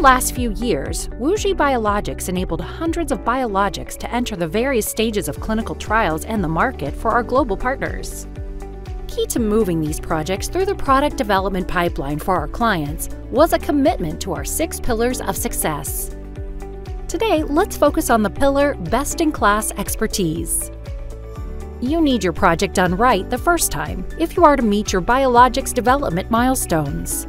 last few years, WuXi Biologics enabled hundreds of biologics to enter the various stages of clinical trials and the market for our global partners. Key to moving these projects through the product development pipeline for our clients was a commitment to our six pillars of success. Today, let's focus on the pillar Best in Class Expertise. You need your project done right the first time if you are to meet your biologics development milestones.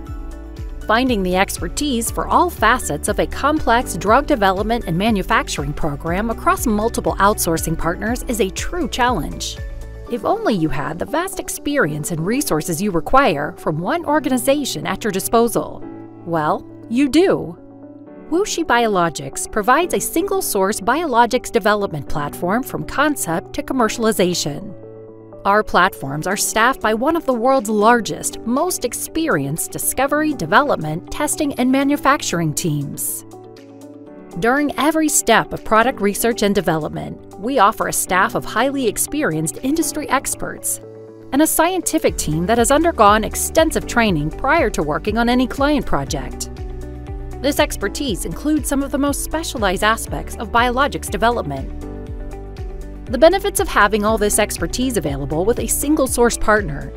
Finding the expertise for all facets of a complex drug development and manufacturing program across multiple outsourcing partners is a true challenge. If only you had the vast experience and resources you require from one organization at your disposal. Well, you do. WuXi Biologics provides a single source biologics development platform from concept to commercialization. Our platforms are staffed by one of the world's largest, most experienced discovery, development, testing, and manufacturing teams. During every step of product research and development, we offer a staff of highly experienced industry experts and a scientific team that has undergone extensive training prior to working on any client project. This expertise includes some of the most specialized aspects of biologics development, the benefits of having all this expertise available with a single source partner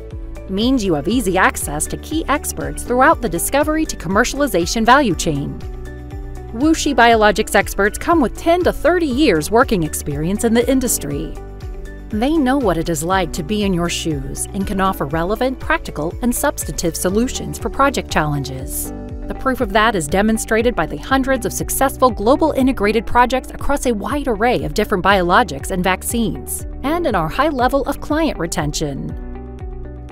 means you have easy access to key experts throughout the discovery to commercialization value chain. WuXi Biologics experts come with 10 to 30 years working experience in the industry. They know what it is like to be in your shoes and can offer relevant, practical, and substantive solutions for project challenges. The proof of that is demonstrated by the hundreds of successful global integrated projects across a wide array of different biologics and vaccines, and in our high level of client retention.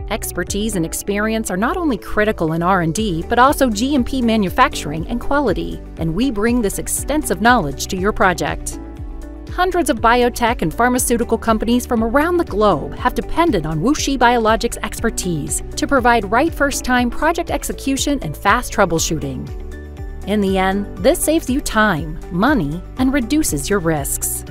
Expertise and experience are not only critical in R&D, but also GMP manufacturing and quality, and we bring this extensive knowledge to your project. Hundreds of biotech and pharmaceutical companies from around the globe have depended on WuXi Biologics' expertise to provide right first time project execution and fast troubleshooting. In the end, this saves you time, money, and reduces your risks.